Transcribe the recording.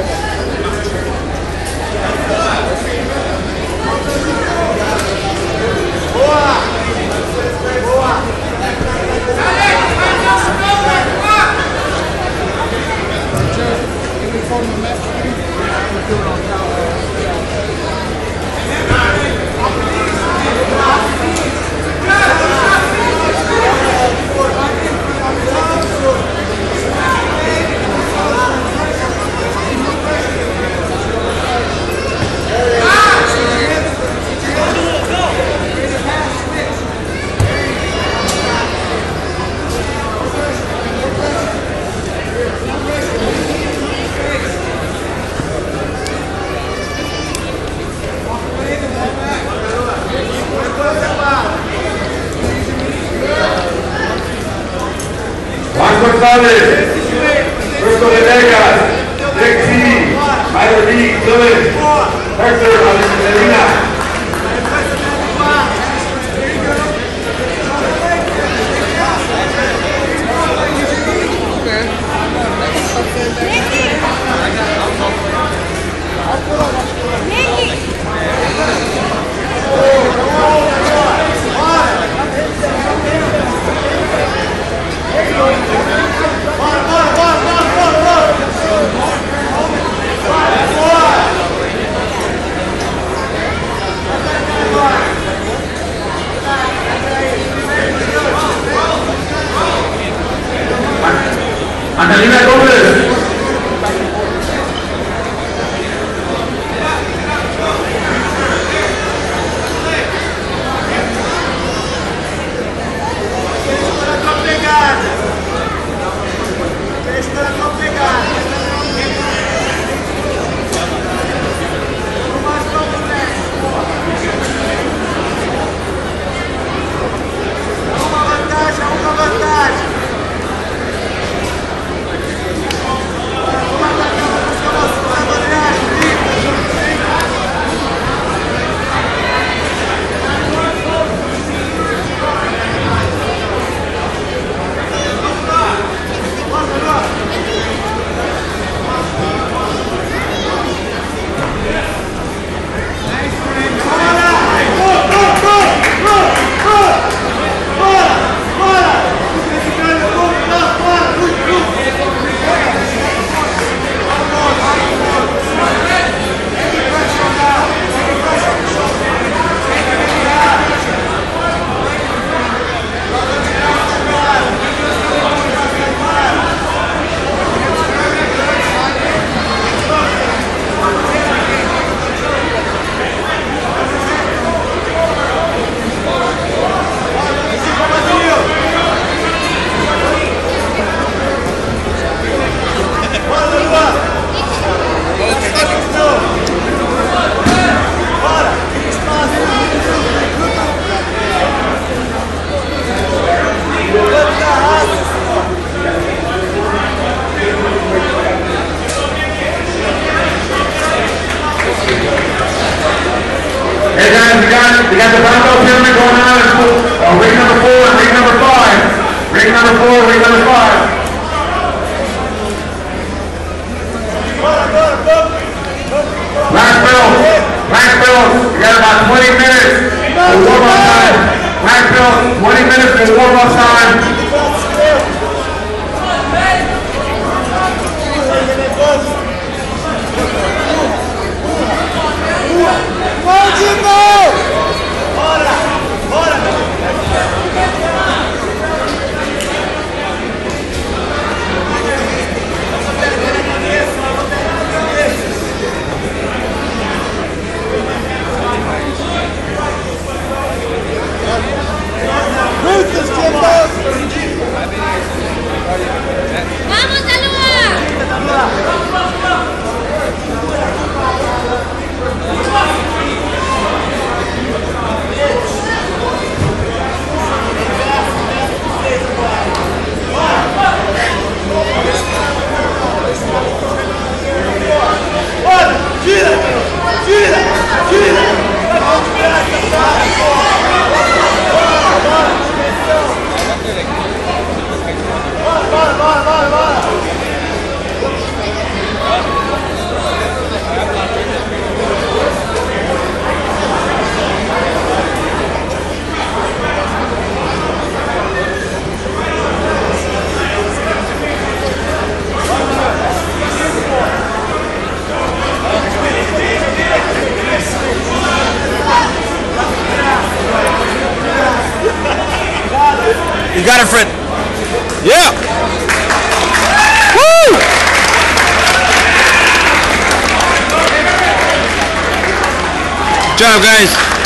Juan González, Bristol Venegas, Nick T, Tyler D. Clemens, Hector. complicada. Questão é complicada. Going on in uh, ring number four and ring number five. Ring number four, ring number five. Black belt, black belt, we got about twenty minutes for warm-up time. Black belt, twenty minutes for warm-up time. You got it, Fred. Yeah. Woo! Good job, guys.